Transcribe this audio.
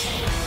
Peace.